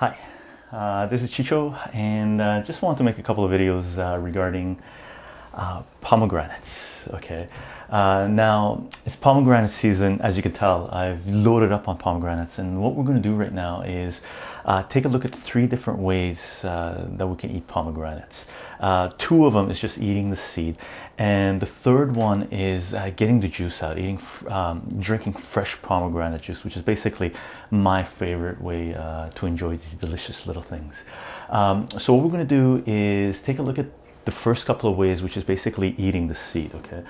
Hi, uh, this is Chycho, and uh, just want to make a couple of videos uh, regarding uh, pomegranates. Okay, uh, now it's pomegranate season, as you can tell. I've loaded up on pomegranates, and what we're going to do right now is uh, take a look at three different ways that we can eat pomegranates. two of them is just eating the seed, and the third one is getting the juice out, eating, um, drinking fresh pomegranate juice, which is basically my favorite way to enjoy these delicious little things. Um, so what we're going to do is take a look at the first couple of ways, which is basically eating the seed. Okay,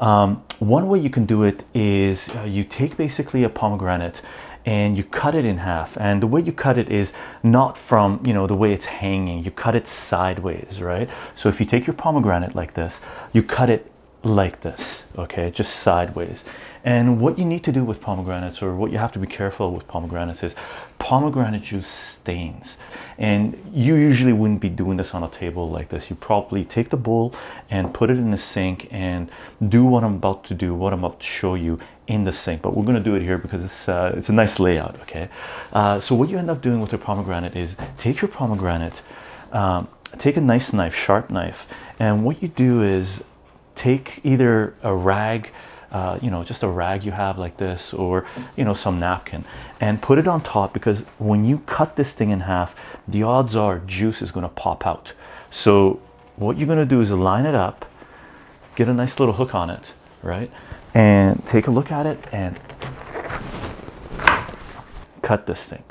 um, one way you can do it is uh, you take basically a pomegranate and you cut it in half. And the way you cut it is not from you know the way it's hanging. You cut it sideways right? So if you take your pomegranate like this you cut it like this okay? Just sideways. And what you need to do with pomegranates or what you have to be careful with pomegranates is pomegranate juice stains. And you usually wouldn't be doing this on a table like this. You probably take the bowl and put it in the sink and do what I'm about to do what I'm about to show you in the sink. But we're going to do it here because it's uh, it's a nice layout okay? Uh, so what you end up doing with your pomegranate is take your pomegranate um, take a nice knife sharp knife and what you do is take either a rag uh, you know just a rag you have like this or you know some napkin and put it on top because when you cut this thing in half the odds are juice is going to pop out. So what you're going to do is line it up get a nice little hook on it right? And take a look at it and cut this thing.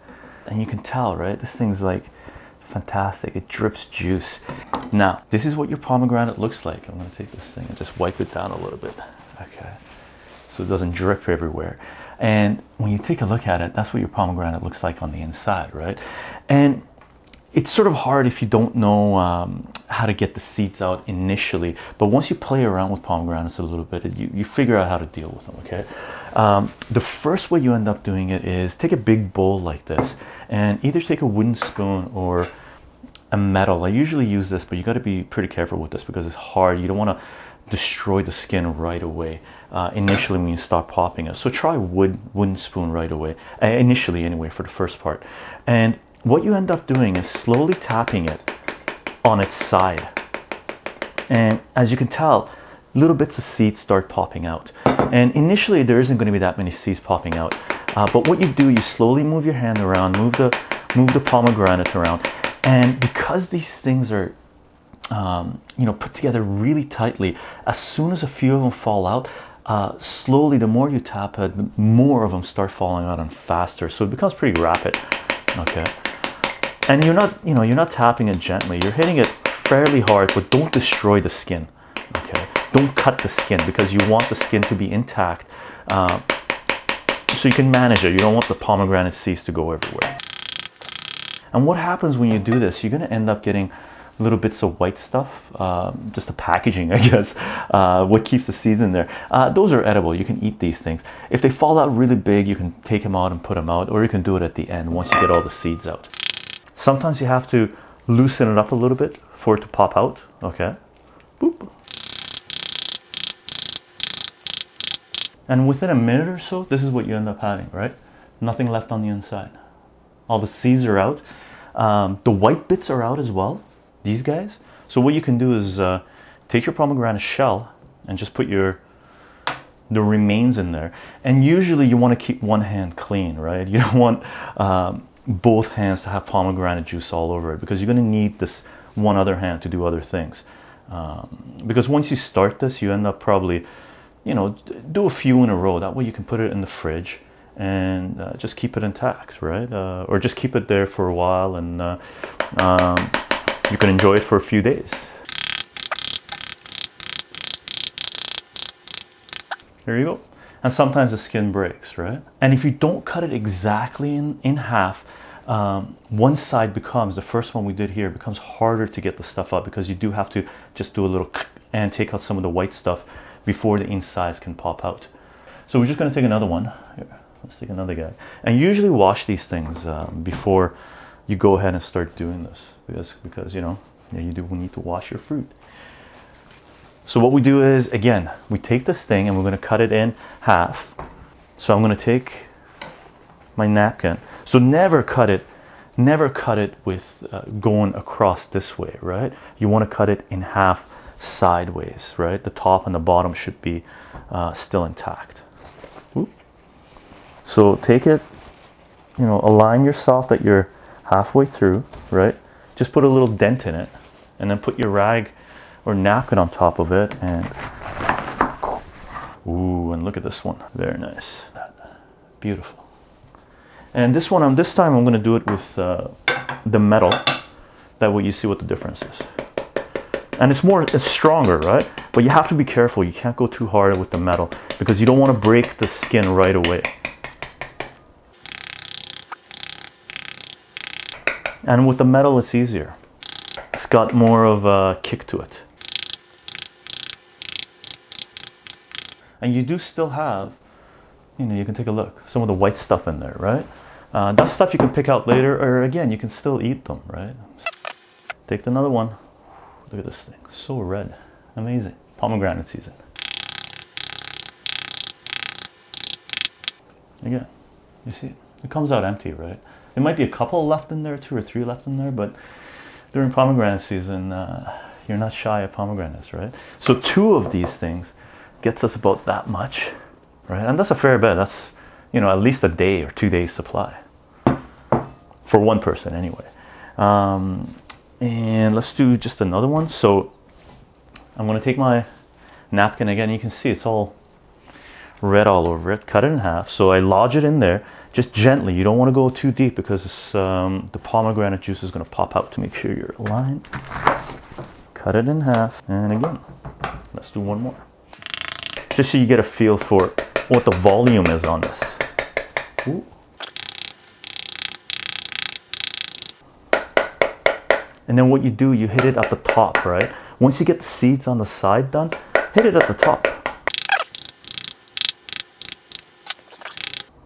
And you can tell right? This thing's like fantastic. It drips juice. Now this is what your pomegranate looks like. I'm going to take this thing and just wipe it down a little bit. Okay. So it doesn't drip everywhere. And when you take a look at it that's what your pomegranate looks like on the inside right? And it's sort of hard if you don't know um, how to get the seeds out initially but once you play around with pomegranates a little bit you, you figure out how to deal with them okay? Um, the first way you end up doing it is take a big bowl like this and either take a wooden spoon or a metal. I usually use this but you got to be pretty careful with this because it's hard. You don't want to destroy the skin right away. Uh, initially when you start popping it. So try wood wooden spoon right away. Uh, initially anyway for the first part. And what you end up doing is slowly tapping it on its side. And as you can tell little bits of seeds start popping out. And initially there isn't going to be that many seeds popping out uh, but what you do you slowly move your hand around move the move the pomegranate around. And because these things are um, you know put together really tightly as soon as a few of them fall out uh, slowly the more you tap it the more of them start falling out and faster. So it becomes pretty rapid okay and you're not you know you're not tapping it gently. You're hitting it fairly hard but don't destroy the skin okay? Don't cut the skin because you want the skin to be intact uh, so you can manage it. You don't want the pomegranate seeds to go everywhere. And what happens when you do this? You're going to end up getting little bits of white stuff um, just the packaging I guess uh, what keeps the seeds in there. Uh, those are edible. You can eat these things. If they fall out really big you can take them out and put them out or you can do it at the end once you get all the seeds out sometimes you have to loosen it up a little bit for it to pop out okay? Boop. and within a minute or so this is what you end up having right? Nothing left on the inside. All the seeds are out. Um, the white bits are out as well these guys. So what you can do is uh, take your pomegranate shell and just put your the remains in there. And usually you want to keep one hand clean right? You don't want um, both hands to have pomegranate juice all over it because you're going to need this one other hand to do other things. Um, because once you start this you end up probably you know do a few in a row. That way you can put it in the fridge and uh, just keep it intact right? Uh, or just keep it there for a while and uh, um, you can enjoy it for a few days. There you go and sometimes the skin breaks right? And if you don't cut it exactly in in half um, one side becomes the first one we did here becomes harder to get the stuff out because you do have to just do a little and take out some of the white stuff before the insides can pop out. So we're just going to take another one. Here let's take another guy. And usually wash these things um, before you go ahead and start doing this because because you know you do need to wash your fruit so what we do is again we take this thing and we're going to cut it in half so I'm going to take my napkin so never cut it never cut it with uh, going across this way, right? You want to cut it in half sideways, right? The top and the bottom should be uh, still intact. So take it, you know, align yourself that you're halfway through, right? Just put a little dent in it and then put your rag or napkin on top of it and ooh, and look at this one. Very nice. Beautiful. And this one, um, this time I'm going to do it with uh, the metal. That way you see what the difference is. And it's more, it's stronger, right? But you have to be careful. You can't go too hard with the metal because you don't want to break the skin right away. And with the metal, it's easier. It's got more of a kick to it. And you do still have, you know, you can take a look, some of the white stuff in there, right? Uh, that's stuff you can pick out later, or again, you can still eat them, right? Take another one. Look at this thing, so red, amazing. Pomegranate season. Again, you see it? It comes out empty, right? There might be a couple left in there, two or three left in there, but during pomegranate season, uh, you're not shy of pomegranates, right? So two of these things gets us about that much, right? And that's a fair bet. That's you know at least a day or two days supply for one person anyway. Um, and let's do just another one. So I'm going to take my napkin again. You can see it's all red all over it. Cut it in half. So I lodge it in there just gently. You don't want to go too deep because um, the pomegranate juice is going to pop out to make sure you're aligned. Cut it in half. And again, let's do one more. Just so you get a feel for what the volume is on this. Ooh. And then what you do, you hit it at the top, right? Once you get the seeds on the side done, hit it at the top.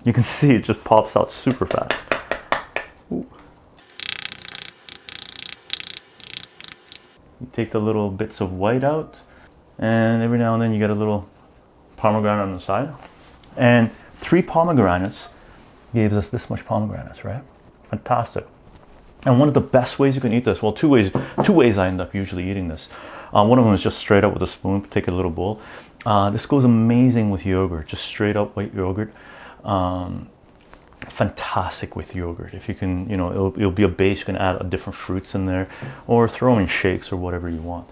You can see it just pops out super fast. You take the little bits of white out, and every now and then you get a little pomegranate on the side. And three pomegranates gives us this much pomegranates, right? Fantastic. And one of the best ways you can eat this, well, two ways, two ways I end up usually eating this. Uh, one of them is just straight up with a spoon, take a little bowl. Uh, this goes amazing with yogurt, just straight up white yogurt. Um, fantastic with yogurt. If you can, you know, it'll, it'll, be a base. You can add different fruits in there, or throw in shakes or whatever you want.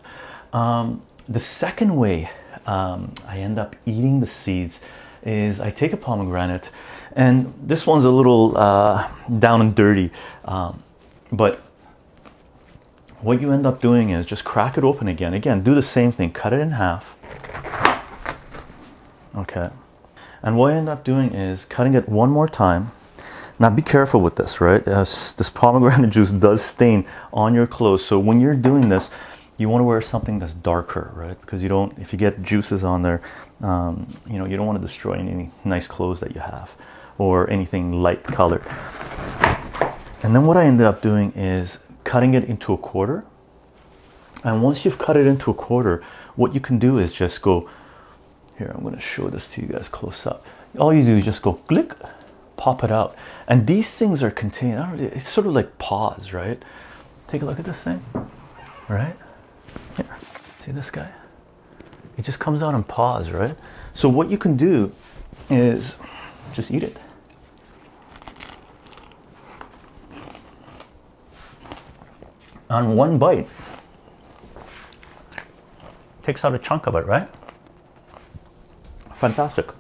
Um, the second way um, I end up eating the seeds is I take a pomegranate, and this one's a little uh, down and dirty. Um, but what you end up doing is just crack it open again. Again, do the same thing. Cut it in half. Okay. And what I end up doing is cutting it one more time. Now be careful with this, right? As this pomegranate juice does stain on your clothes. So when you're doing this, you want to wear something that's darker, right? Because you don't, if you get juices on there, um, you know, you don't want to destroy any nice clothes that you have or anything light colored. And then what I ended up doing is cutting it into a quarter. And once you've cut it into a quarter, what you can do is just go here. I'm going to show this to you guys close up. All you do is just go click, pop it out. And these things are contained, it's sort of like paws, right? Take a look at this thing, right? Here, see this guy? It just comes out in paws, right? So what you can do is just eat it. on one bite takes out a chunk of it, right? Fantastic.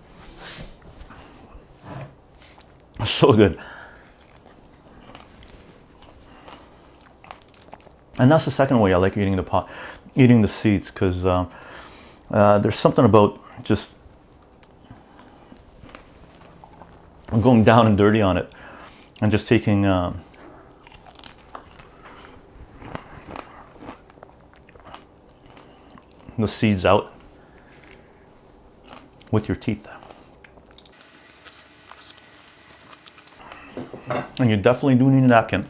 So good. And that's the second way I like eating the pot, eating the seeds, because uh, uh, there's something about just going down and dirty on it, and just taking um, the seeds out with your teeth. And you definitely do need a napkin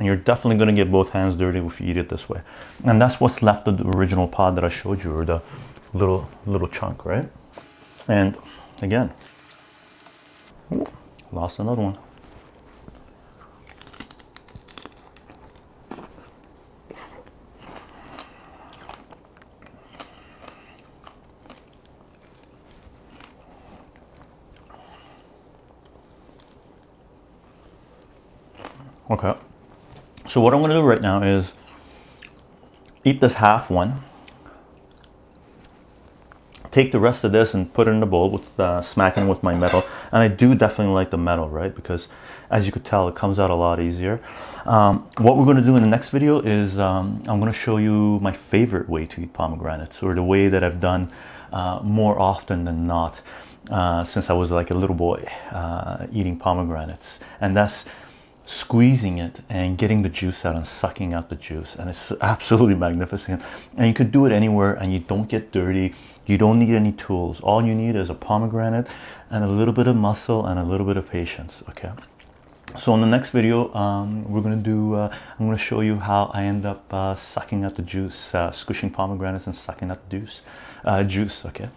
and you're definitely going to get both hands dirty if you eat it this way. And that's what's left of the original pod that I showed you, or the little little chunk, right? And again, lost another one. Okay. So what I'm gonna do right now is eat this half one. Take the rest of this and put it in the bowl with uh, smacking with my metal. And I do definitely like the metal, right? Because as you could tell, it comes out a lot easier. Um, what we're going to do in the next video is um, I'm going to show you my favorite way to eat pomegranates or the way that I've done uh, more often than not uh, since I was like a little boy uh, eating pomegranates. And that's squeezing it and getting the juice out and sucking out the juice and it's absolutely magnificent. And you could do it anywhere and you don't get dirty. You don't need any tools. All you need is a pomegranate and a little bit of muscle and a little bit of patience okay? So in the next video um, we're gonna do uh, I'm gonna show you how I end up uh, sucking out the juice uh, squishing pomegranates and sucking out the juice uh, juice okay